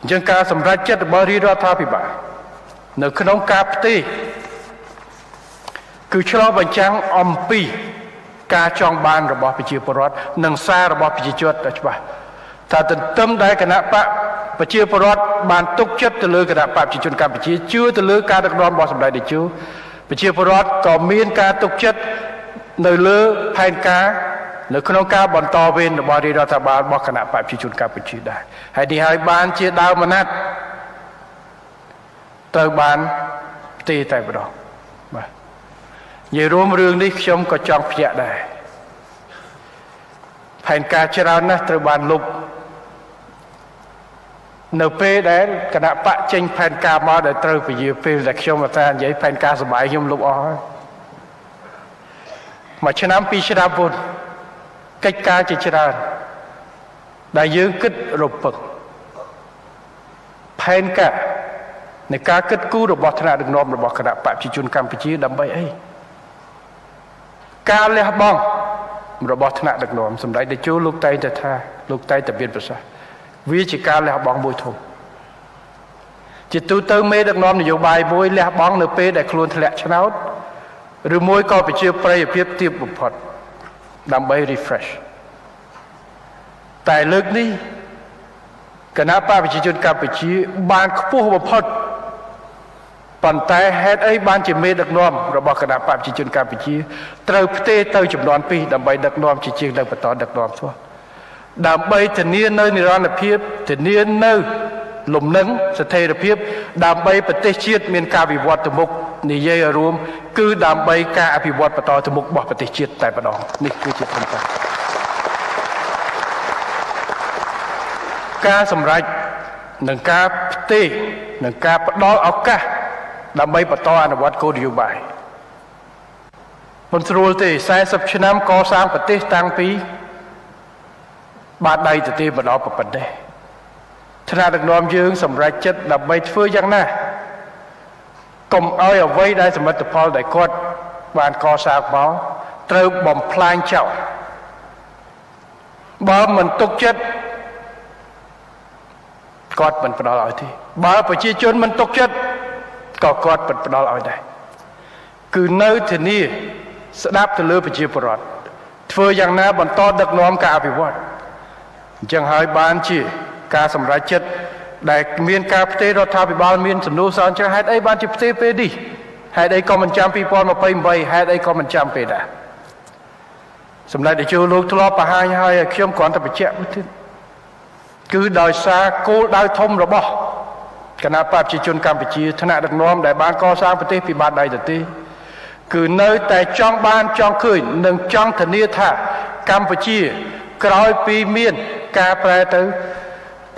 អញ្ចឹងការសម្រេចចិត្តរបស់រាជរដ្ឋាភិបាលនៅក្នុងការផ្ទេរគឺឆ្លុះបញ្ចាំងអំពីការចង់បានរបស់ប្រជាពលរដ្ឋនិងសាររបស់ប្រជាជនទៅច្បាស់ថាទន្ទឹមដែលគណៈបកប្រជាពលរដ្ឋបានទុកចិត្តទៅលើគណៈបកប្រជាជនកម្ពុជាជឿទៅលើការដឹកនាំរបស់សម្ដេចតេជោប្រជាពលរដ្ឋក៏មានការទុកចិត្តនៅលើផែនការ នៅក្នុងការបន្តវេនរបស់រាជរដ្ឋាភិបាលរបស់គណៈបកប្រជាជនកម្ពុជាដែរហើយនេះហើយបានជាដើមមណាត់ត្រូវបានផ្ទេរតែម្ដងបាទនិយាយរួមរឿងនេះខ្ញុំក៏ចង់ភ្ញាក់ដែរផែនការច្រើនណាស់ត្រូវបានលុបនៅពេលដែលគណៈបកចេញផែនការមកដែលត្រូវពជាពេលដែលខ្ញុំថានិយាយផែនការសម័យខ្ញុំលុបអស់ហើយមួយឆ្នាំពីរឆ្នាំពុន កិច្ចការជាច្រើន ដែលយើងគិតរពឹងផែនការនៃការគិតគូររបស់ថ្នាក់ដឹកនាំរបស់គណៈបកប្រជាជនកម្ពុជាដើម្បីអីការលះបង់របស់ថ្នាក់ដឹកនាំសម្ដេចតេជោលោកតែងតែថាលោកតែងតែមានប្រសាសន៍វាជាការលះបង់មួយធំជាទូទៅមេដឹកនាំនយោបាយមួយលះបង់នៅពេលដែលខ្លួនធ្លាក់ឆ្នោតឬមួយក៏ប្រជាប្រិយភាពទាបបំផុត ដើម្បី refresh តែលើកនេះគណៈបកប្រជាជនកម្ពុជា បានខ្ពស់បំផុតប៉ុន្តែហេតុអីបានជាមេដឹកនាំរបស់គណៈបកប្រជាជនកម្ពុជាត្រូវផ្ទេរទៅចំនួន2ដើម្បីដឹកនាំជាជាងនៅបន្តដឹកនាំធ្វើដើម្បីធានានៅនិរន្តរភាពធានានៅលំនឹងស្ថិរភាព ដើម្បីប្រទេសជាតិមានការវិវត្តទៅមុខ និយាយឲ្យរួម គឺដើម្បីការអភិវឌ្ឍបន្តទៅមុខរបស់ប្រទេសជាតិតែម្ដងនេះគឺជាធម្មតាការសម្រេចនឹងការផ្ទេរនឹងការផ្ដល់ឱកាសដើម្បីបន្តអនុវត្តគោលនយោបាយមិនស្រួលទេ40ឆ្នាំកសាងប្រទេសតាំងពីបាតដៃទៅទេមកដល់ប៉ុណ្ណេះថ្នាក់ដឹកនាំយើងសម្រេចចិត្តដើម្បីធ្វើយ៉ាងណា កុំឲ្យអ្វីដែលសមិទ្ធផលដែលគាត់បានកសាងមកត្រូវបំផ្លាញចោលបើមិនទុកចិត្តគាត់មិនផ្ដល់ឲ្យទេបើប្រជាជនមិនទុកចិត្តក៏គាត់ពិតផ្ដល់ឲ្យដែរគឺនៅធានាស្ដាប់ទៅលើប្រជាពលរដ្ឋធ្វើយ៉ាងណាបន្តដឹកនាំការអភិវឌ្ឍអញ្ចឹងហើយបានជាការសម្រេចចិត្ត ដែលមានការផ្ទេររដ្ឋាភិបាលមានសំណួរសងច្រើនហេតុអីបានជាផ្ទេរពេលនេះហេតុអីក៏មិនចាំ2028ហេតុអីក៏មិនចាំពេលដែរសម្ដេចតេជោលោកធ្លាប់បង្ហាញហើយខ្ញុំគ្រាន់តែបញ្ជាក់មួយទៀតគឺដោយសារគោលដៅធំរបស់គណៈបព្វជិជនកម្ពុជាថ្នាក់ដឹកនាំដែលបានកសាងប្រទេសពីបាតដៃទៅទេគឺនៅតែចង់បានចង់ឃើញនិងចង់ធានាថាកម្ពុជាក្រោយពីមានការប្រែទៅ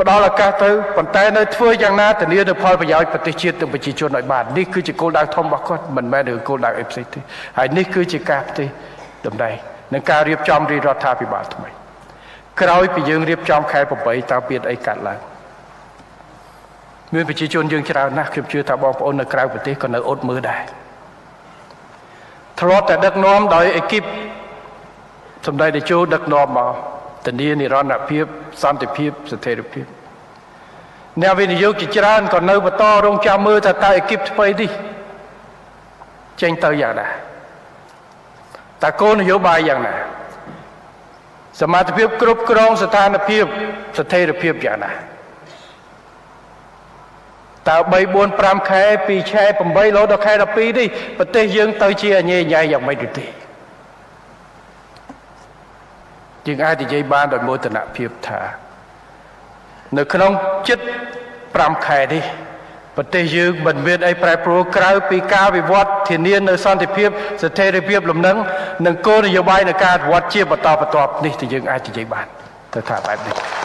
ផ្ដល់ឱកាសទៅប៉ុន្តែនៅធ្វើយ៉ាងណាធានានូវផលប្រយោជន៍ប្រទេសជាតិទៅប្រជាជនឲ្យបាននេះគឺជាគោលដៅធំរបស់គាត់មិនមែនរឿងគោលដៅអីផ្សេងទេហើយនេះគឺជាការផ្ទេរតម្លៃនឹងការរៀបចំរាជរដ្ឋាភិបាលថ្មីក្រោយពីយើងរៀបចំខែ8តើមានអីកាត់ឡើងមានប្រជាជនយើងច្រើនណាស់ខ្ញុំជឿថាបងប្អូននៅក្រៅប្រទេសក៏នៅអត់មើលដែរធ្លាប់តែដឹកនាំដោយអេគីបសម្ដេចតេជោដឹកនាំមក ធានានិរន្តរភាពសន្តិភាពស្ថិរភាពអ្នកវិនិយោគជាច្រើនក៏នៅបន្តរងចាំមើលថាតើអេគីបថ្មីនេះចេញទៅយ៉ាងណាតើគោលនយោបាយយ៉ាងណាសមត្ថភាពគ្រប់គ្រងស្ថានភាពស្ថិរភាពយ៉ាងណាតើ3 4 5ខែពីខែ8រហូតដល់ខែ12នេះប្រទេសយើងទៅជាអញេញ៉ៃយ៉ាងម៉េចទេ យើងអាចនិយាយបានដោយមោទនភាពថា នៅក្នុងចិត្ត5ខែនេះប្រទេសយើងមិនមានអីប្រែប្រួលក្រៅពីការវិវត្តធានានៅសន្តិភាពស្ថិរភាពលំនឹងនិងគោលនយោបាយនៃការវិវត្តជាបន្តបន្ទាប់នេះដែលយើងអាចនិយាយបានទៅថាបែបនេះ